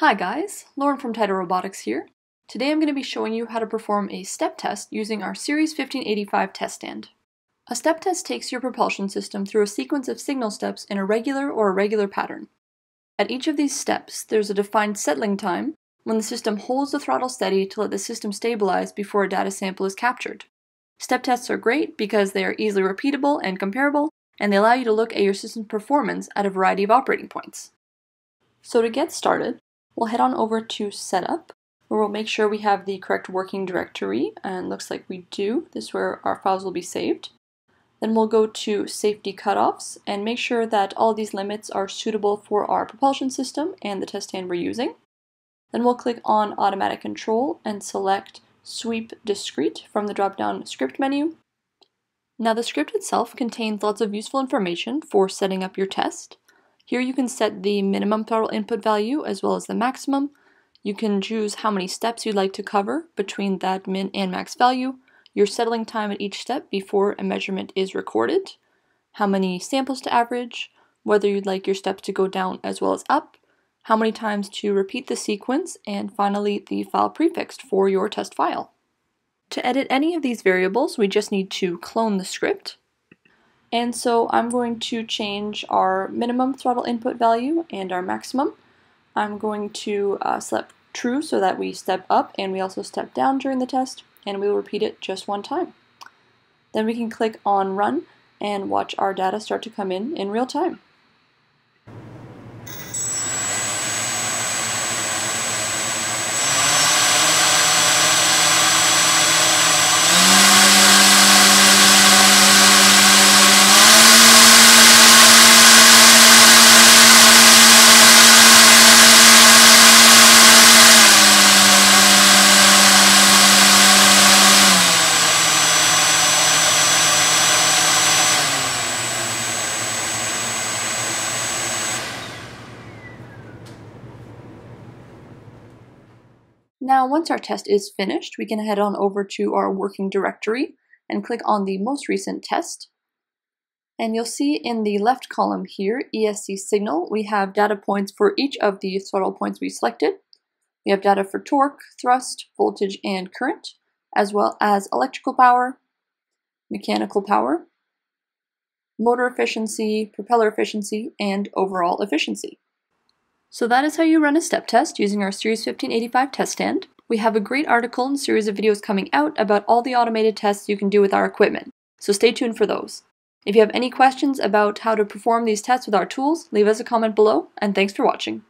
Hi guys, Lauren from Tyto Robotics here. Today I'm going to be showing you how to perform a step test using our Series 1585 test stand. A step test takes your propulsion system through a sequence of signal steps in a regular or irregular pattern. At each of these steps, there's a defined settling time when the system holds the throttle steady to let the system stabilize before a data sample is captured. Step tests are great because they are easily repeatable and comparable, and they allow you to look at your system's performance at a variety of operating points. So to get started, we'll head on over to Setup, where we'll make sure we have the correct working directory, and looks like we do. This is where our files will be saved. Then we'll go to Safety Cutoffs and make sure that all these limits are suitable for our propulsion system and the test stand we're using. Then we'll click on Automatic Control and select Sweep Discrete from the drop-down script menu. Now the script itself contains lots of useful information for setting up your test. Here you can set the minimum throttle input value as well as the maximum. You can choose how many steps you'd like to cover between that min and max value, your settling time at each step before a measurement is recorded, how many samples to average, whether you'd like your steps to go down as well as up, how many times to repeat the sequence, and finally the file prefixed for your test file. To edit any of these variables, we just need to clone the script. And so I'm going to change our minimum throttle input value and our maximum. I'm going to uh, select true so that we step up and we also step down during the test and we will repeat it just one time. Then we can click on run and watch our data start to come in in real time. Now, once our test is finished, we can head on over to our working directory and click on the most recent test. And you'll see in the left column here, ESC signal, we have data points for each of the throttle points we selected. We have data for torque, thrust, voltage, and current, as well as electrical power, mechanical power, motor efficiency, propeller efficiency, and overall efficiency. So that is how you run a step test using our Series 1585 test stand. We have a great article and series of videos coming out about all the automated tests you can do with our equipment, so stay tuned for those. If you have any questions about how to perform these tests with our tools, leave us a comment below, and thanks for watching.